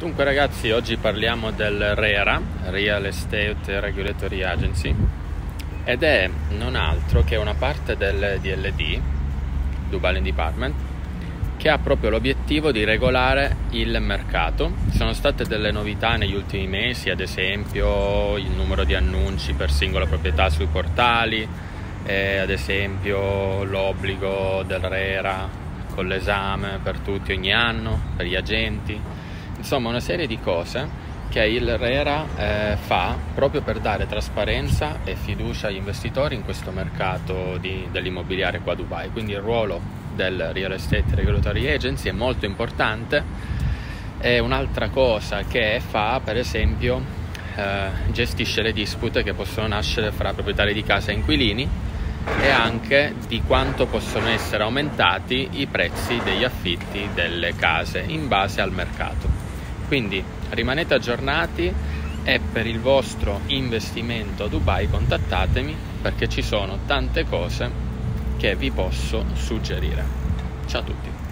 Dunque ragazzi, oggi parliamo del RERA, Real Estate Regulatory Agency, ed è non altro che una parte del DLD, Dubai Department, che ha proprio l'obiettivo di regolare il mercato. Ci sono state delle novità negli ultimi mesi, ad esempio il numero di annunci per singola proprietà sui portali, eh, ad esempio l'obbligo del RERA con l'esame per tutti ogni anno, per gli agenti insomma una serie di cose che il RERA eh, fa proprio per dare trasparenza e fiducia agli investitori in questo mercato di, dell'immobiliare qua a Dubai. Quindi il ruolo del Real Estate Regulatory Agency è molto importante. E un'altra cosa che fa, per esempio, eh, gestisce le dispute che possono nascere fra proprietari di casa e inquilini e anche di quanto possono essere aumentati i prezzi degli affitti delle case in base al mercato. Quindi rimanete aggiornati e per il vostro investimento a Dubai contattatemi perché ci sono tante cose che vi posso suggerire. Ciao a tutti!